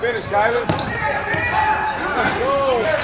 Finish, Kyler. Let's go.